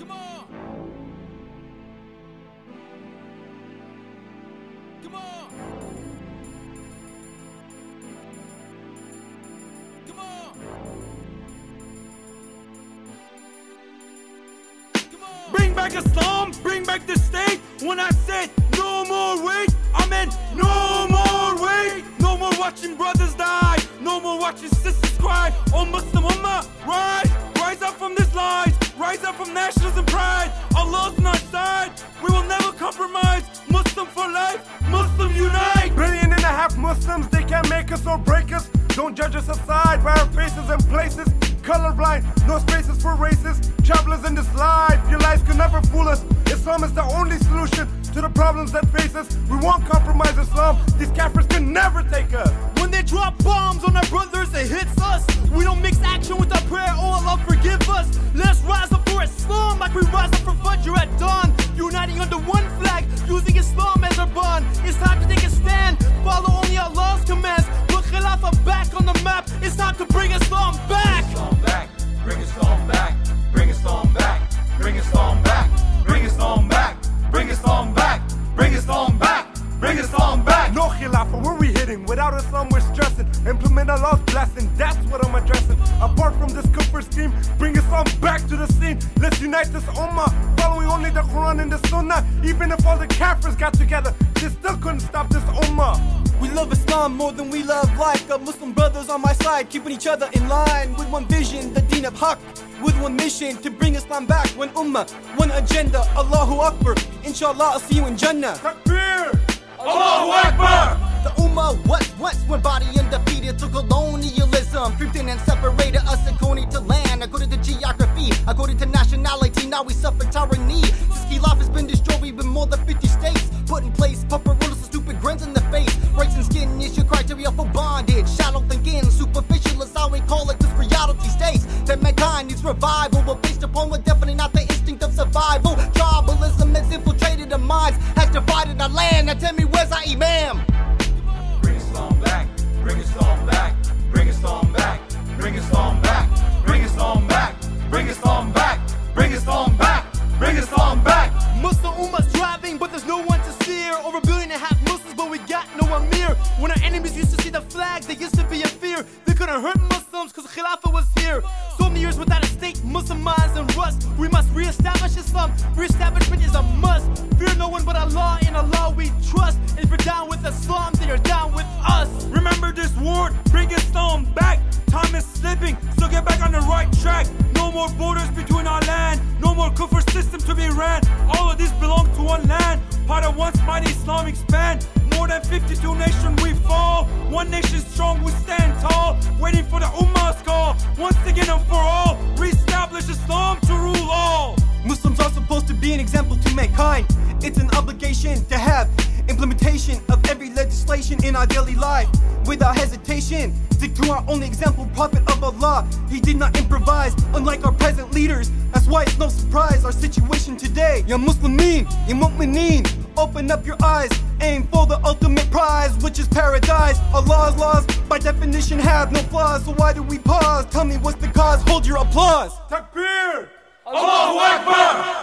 Come on. Come on. Come on. Come on. Bring back Islam, bring back the state. When I said no more wait, I meant no more wait. No more watching brothers die, no more watching sisters cry. Oh Muslim Ummah, rise, rise up from this lies, rise up from nationalism pride. Allah's on our side, we will never compromise. Muslim for life, Muslim unite. Billion and a half Muslims, they can't make us or break us. Don't judge us aside by our faces and places. Colorblind, no spaces for races. Travelers in this life, your lives can never fool us. Islam is the only solution to the problems that face us. We won't compromise Islam. These kafirs can never take us. When they drop bombs Let's this ummah, following only the Quran and the Sunnah. Even if all the kafirs got together, they still couldn't stop this ummah. We love Islam more than we love life. Got Muslim brothers on my side, keeping each other in line with one vision, the deen of haqq. With one mission to bring Islam back, one ummah, one agenda. Allahu Akbar. Inshallah, I'll see you in Jannah. Takbir! Allahu Akbar! The Ummah was once one body undefeated to colonialism. Creeped in and separated us according to land, according to geography, according to nationality. Now we suffer tyranny. This life has been destroyed with more than 50 states. Put in place puppet rulers with stupid grins in the face. Race skin issue criteria for bondage. Shallow thinking, superficial is how we call it. This reality states that mankind needs revival, but based upon Ummah's but there's no one to steer. Over a billion and a half Muslims, but we got no Amir. When our enemies used to see the flag, they used to be in fear. They couldn't hurt Muslims because Khilafah was here. So many years without a state, Muslim minds in rust. We must re-establish Islam. Re-establishment is a must. Fear no one but Allah. In Allah we trust. If you're down with Islam, then you're down with us. Remember this word, bring Islam back. Time is slipping, so get back on the right track. No more borders between our land. No more kufr system to be ran. All one land. Part of once mighty Islamic span. More than 52 nations we fall. One nation strong, we stand tall. Waiting for the Ummah's call. Once again and for all. Reestablish Islam to rule all. Muslims are supposed to be an example to mankind. It's an obligation to have implementation of every legislation in our daily life without hesitation. Stick to our only example, Prophet of Allah. He did not improvise, unlike our present leaders. It's no surprise our situation today. Ya Muslimin, ya Mu'mineen, open up your eyes, aim for the ultimate prize, which is paradise. Allah's laws, by definition, have no flaws. So why do we pause? Tell me what's the cause? Hold your applause. Takbir! Allahu Akbar!